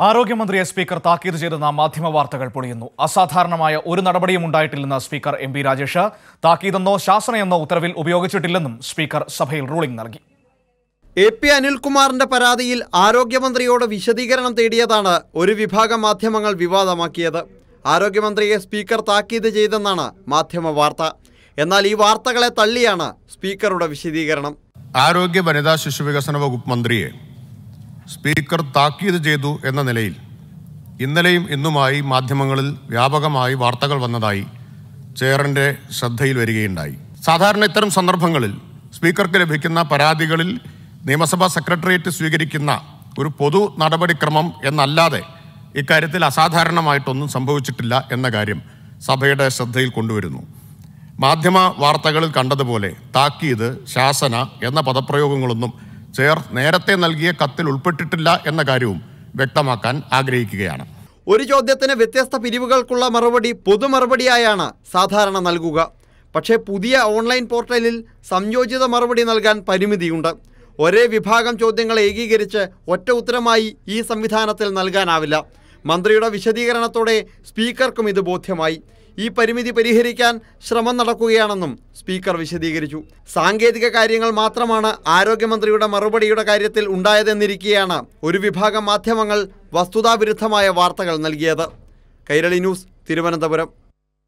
ആരോഗ്യമന്ത്രിയെ speaker താക്കീത് ചെയ്തെന്ന മാധ്യമ വാർത്തകൾ പൊളിയുന്നു. അസാധാരണമായ ഒരു നടപടിയും ഉണ്ടായിട്ടില്ലെന്ന് സ്പീക്കർ എം പി രാജേഷ്. താക്കീതെന്നോ ശാസനയെന്നോ ഉത്തരവിൽ ഉപയോഗിച്ചിട്ടില്ലെന്നും സ്പീക്കർ സഭയിൽ റൂളിംഗ് നൽകി. എ പി അനിൽകുമാറിന്റെ പരാതിയിൽ ആരോഗ്യമന്ത്രിയോട് വിശദീകരണം തേടിയതാണ് ഒരു വിഭാഗം മാധ്യമങ്ങൾ വിവാദമാക്കിയത്. ആരോഗ്യമന്ത്രിയെ സ്പീക്കർ താക്കീത് ചെയ്തെന്നാണ് മാധ്യമ വാർത്ത. എന്നാൽ ഈ വാർത്തകളെ തള്ളിയാണ് സ്പീക്കറുടെ വിശദീകരണം. ആരോഗ്യ വനിതാ ശിശു വികസന വകുപ്പ് മന്ത്രിയെ സ്പീക്കർ താക്കീത് ചെയ്തു എന്ന നിലയിൽ ഇന്നലെയും ഇന്നുമായി മാധ്യമങ്ങളിൽ വ്യാപകമായി വാർത്തകൾ വന്നതായി ചെയറിന്റെ ശ്രദ്ധയിൽ വരികയുണ്ടായി. സാധാരണ ഇത്തരം സന്ദർഭങ്ങളിൽ സ്പീക്കർക്ക് ലഭിക്കുന്ന പരാതികളിൽ നിയമസഭാ സെക്രട്ടേറിയറ്റ് സ്വീകരിക്കുന്ന ഒരു പൊതു നടപടിക്രമം എന്നല്ലാതെ ഇക്കാര്യത്തിൽ അസാധാരണമായിട്ടൊന്നും സംഭവിച്ചിട്ടില്ല എന്ന കാര്യം സഭയുടെ ശ്രദ്ധയിൽ കൊണ്ടുവരുന്നു. മാധ്യമ വാർത്തകളിൽ കണ്ടതുപോലെ താക്കീത് ശാസന എന്ന പദപ്രയോഗങ്ങളൊന്നും ചെയർ നേരത്തെ നൽകിയ കത്തിൽ ഉൾപ്പെട്ടിട്ടില്ല എന്ന കാര്യവും വ്യക്തമാക്കാൻ ആഗ്രഹിക്കുകയാണ്. ഒരു ചോദ്യത്തിന് വ്യത്യസ്ത പിരിവുകൾക്കുള്ള മറുപടി പൊതു മറുപടിയായാണ് സാധാരണ നൽകുക. പക്ഷേ പുതിയ ഓൺലൈൻ പോർട്ടലിൽ സംയോജിത മറുപടി നൽകാൻ പരിമിതിയുണ്ട്. ഒരേ വിഭാഗം ചോദ്യങ്ങൾ ഏകീകരിച്ച് ഒറ്റ ഉത്തരമായി ഈ സംവിധാനത്തിൽ നൽകാനാവില്ല. മന്ത്രിയുടെ വിശദീകരണത്തോടെ സ്പീക്കർക്കും ഇത് ബോധ്യമായി. ഈ പരിമിതി പരിഹരിക്കാൻ ശ്രമം നടക്കുകയാണെന്നും സ്പീക്കർ വിശദീകരിച്ചു. സാങ്കേതിക കാര്യങ്ങൾ മാത്രമാണ് ആരോഗ്യമന്ത്രിയുടെ മറുപടിയുടെ കാര്യത്തിൽ ഉണ്ടായതെന്നിരിക്കെയാണ് ഒരു വിഭാഗം മാധ്യമങ്ങൾ വസ്തുതാവിരുദ്ധമായ വാർത്തകൾ നൽകിയത്. കൈരളി ന്യൂസ് തിരുവനന്തപുരം.